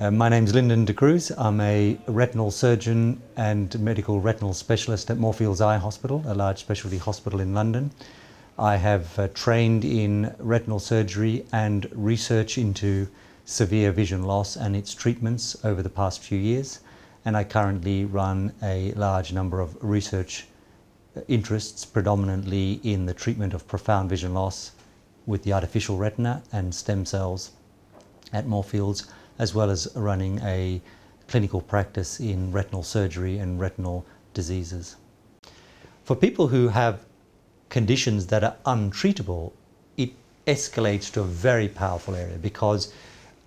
Uh, my name's Lyndon da Cruz. I'm a retinal surgeon and medical retinal specialist at Moorfields Eye Hospital, a large specialty hospital in London. I have uh, trained in retinal surgery and research into severe vision loss and its treatments over the past few years. And I currently run a large number of research interests, predominantly in the treatment of profound vision loss with the artificial retina and stem cells at Moorfields, as well as running a clinical practice in retinal surgery and retinal diseases. For people who have conditions that are untreatable, it escalates to a very powerful area because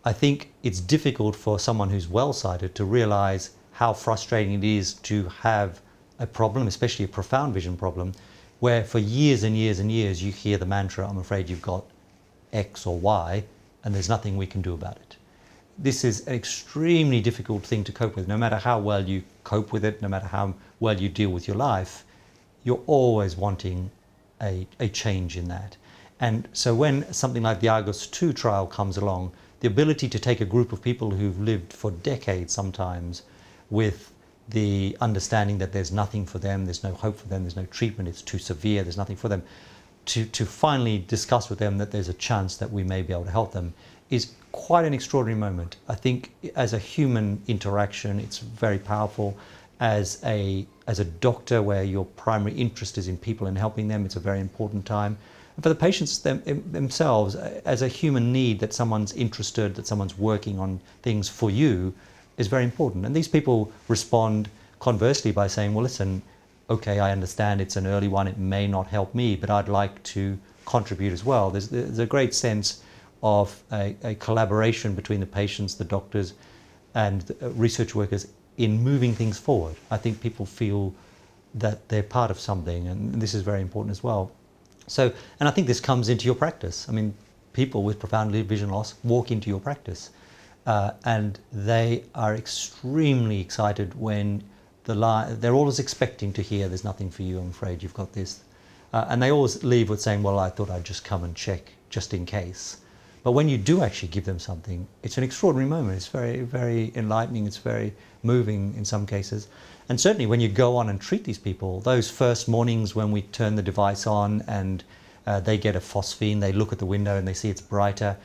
I think it's difficult for someone who's well sighted to realize how frustrating it is to have a problem, especially a profound vision problem, where for years and years and years you hear the mantra, I'm afraid you've got X or Y, and there's nothing we can do about it. This is an extremely difficult thing to cope with. No matter how well you cope with it, no matter how well you deal with your life, you're always wanting a, a change in that. And so when something like the Argus 2 trial comes along, the ability to take a group of people who've lived for decades sometimes with the understanding that there's nothing for them, there's no hope for them, there's no treatment, it's too severe, there's nothing for them, to, to finally discuss with them that there's a chance that we may be able to help them is quite an extraordinary moment. I think as a human interaction, it's very powerful. As a, as a doctor, where your primary interest is in people and helping them, it's a very important time. And for the patients them, themselves, as a human need that someone's interested, that someone's working on things for you, is very important. And these people respond conversely by saying, well, listen, okay, I understand it's an early one, it may not help me, but I'd like to contribute as well. There's, there's a great sense of a, a, collaboration between the patients, the doctors, and the research workers in moving things forward. I think people feel that they're part of something, and this is very important as well. So, and I think this comes into your practice. I mean, people with profound vision loss walk into your practice, uh, and they are extremely excited when the they're always expecting to hear, "There's nothing for you. I'm afraid you've got this," uh, and they always leave with saying, "Well, I thought I'd just come and check just in case." But when you do actually give them something, it's an extraordinary moment. It's very, very enlightening. It's very moving in some cases. And certainly when you go on and treat these people, those first mornings when we turn the device on and uh, they get a phosphene, they look at the window and they see it's brighter,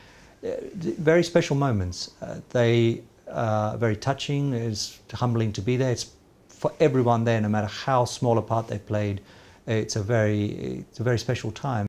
uh, very special moments. Uh, they are very touching. It's humbling to be there. It's for everyone there, no matter how small a part they played. It's a very, it's a very special time.